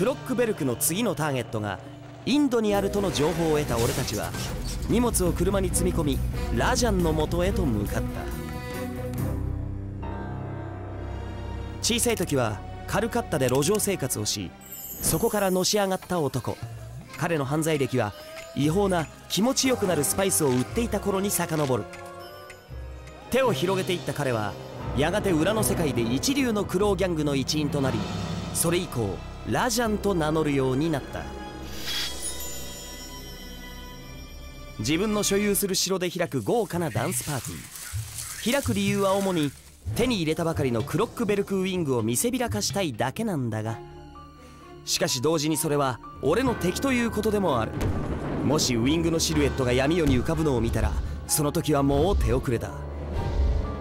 クロックベルクの次のターゲットがインドにあるとの情報を得た俺たちは荷物を車に積み込みラジャンの元へと向かった。小さい時はカルカッタで路上生活をしそこからのし上がった男。彼の犯罪歴は違法な気持ちよくなるスパイスを売っていた頃に遡る。手を広げていった彼はやがて裏の世界で一流のクローギャングの一員となりそれ以降ラジャンと名乗るようになった。自分の所有する城で開く豪華なダンスパーティー。開く理由は主に手に入れたばかりのクロックベルクウィングを見せびらかしたいだけなんだが。しかし同時にそれは俺の敵ということでもある。もしウィングのシルエットが闇夜に浮かぶのを見たらその時はもう手遅れだ。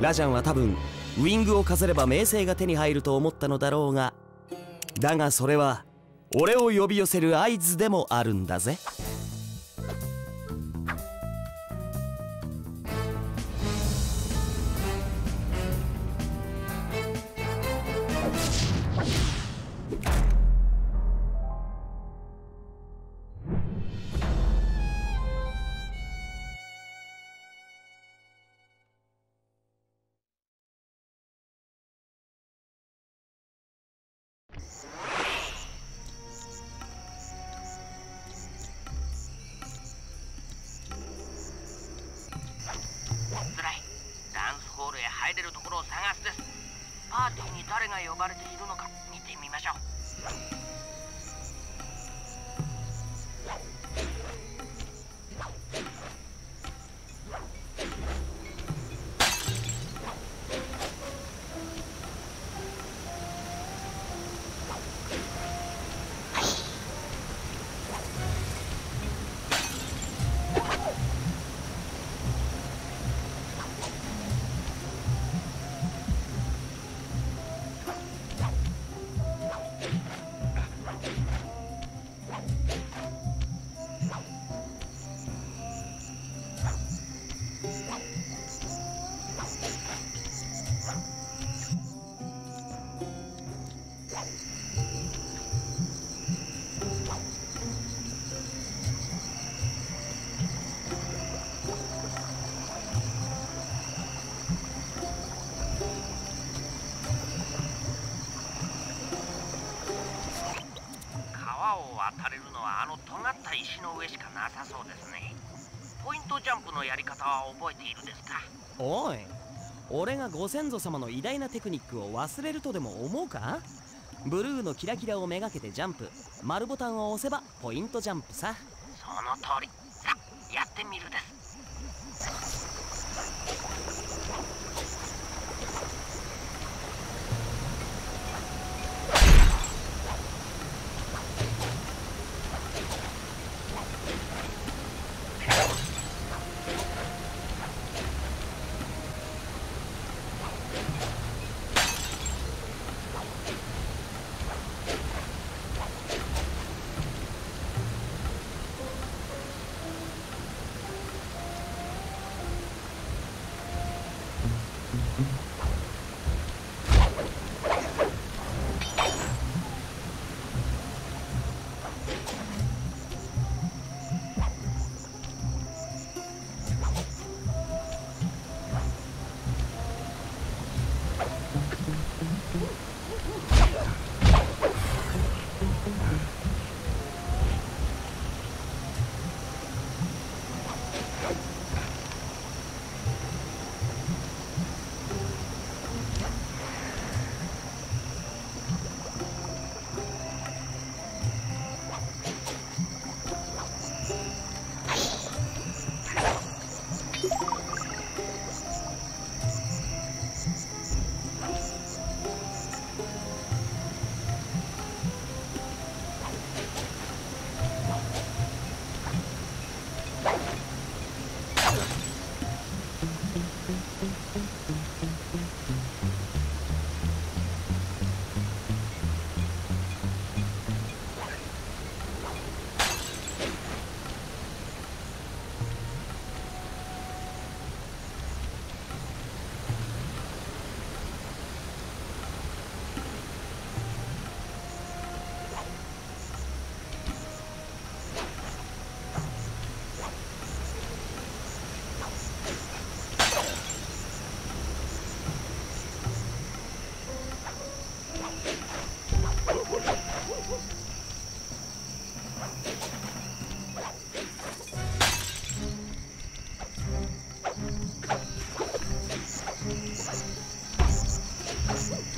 ラジャンは多分ウィングを飾れば名声が手に入ると思ったのだろうがだがそれは俺を呼び寄せる合図でもあるんだぜ。が呼ばれてのやり方は覚えているですか。おい俺がご先祖様の偉大なテクニックを忘れるとでも思うか？ブルーのキラキラをめがけてジャンプ丸ボタンを押せばポイントジャンプさ。その通り。さやってみるです「Awesome.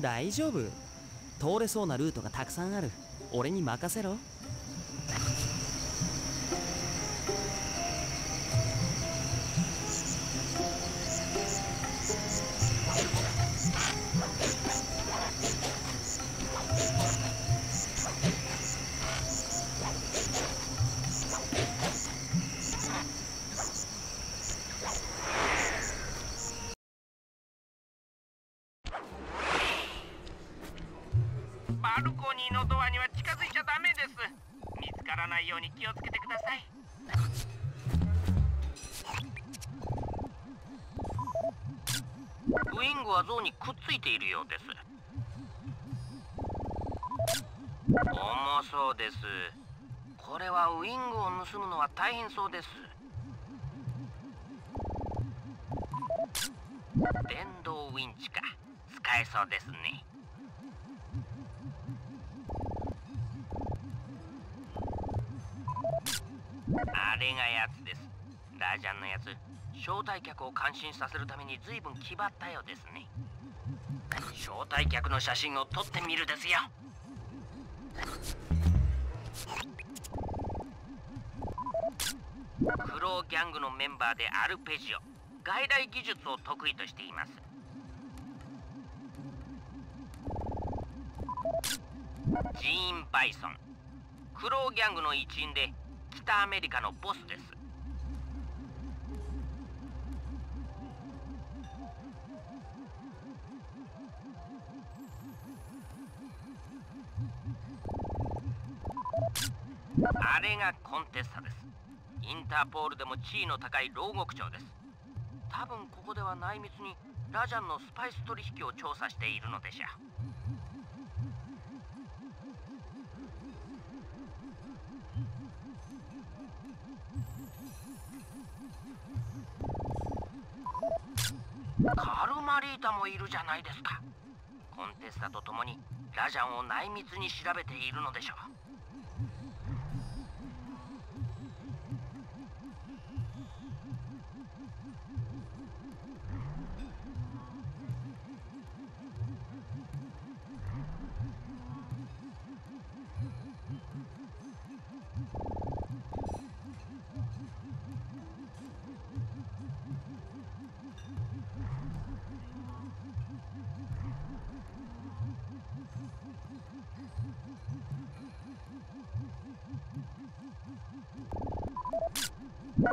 大丈夫。通れそうなルートがたくさんある。俺に任せろ。ないように気をつけてください。ウイングは象にくっついているようです。重そうです。これはウイングを盗むのは大変そうです。電動ウインチか。使えそうですね。あれがやつです。ラジャンのやつ。招待客を感心させるために随分気張ったようですね。招待客の写真を撮ってみるですよ。クローギャングのメンバーでアルペジオ。外来技術を得意としています。ジーン・バイソン。クローギャングの一員で北アメリカのボスです。あれがコンテッサです。インターポールでも地位の高い牢獄長です。多分ここでは内密にラジャンのスパイス取引を調査しているのでしょうカルマリータもいるじゃないですか。コンテッサと共にラジャンを内密に調べているのでしょう。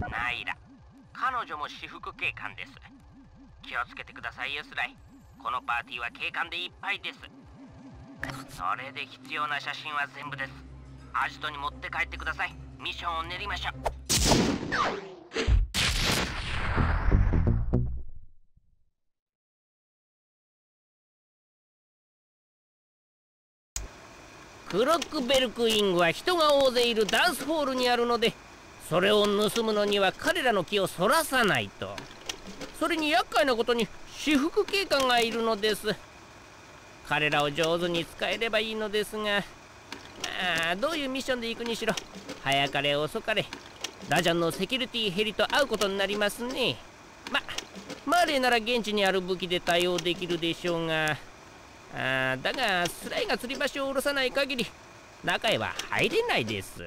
ナイラ彼女も私服警官です。気をつけてくださいよスライ。このパーティーは警官でいっぱいです。それで必要な写真は全部です。アジトに持って帰ってください。ミッションを練りましょう。クロックベルクイングは人が大勢いるダンスホールにあるのでそれを盗むのには彼らの気をそらさないと。それに厄介なことに私服警官がいるのです。彼らを上手に使えればいいのですが。まあどういうミッションで行くにしろ早かれ遅かれラジャンのセキュリティヘリと会うことになりますね。まマーレーなら現地にある武器で対応できるでしょうが。あだがスライが吊り橋を下ろさない限り中へは入れないです。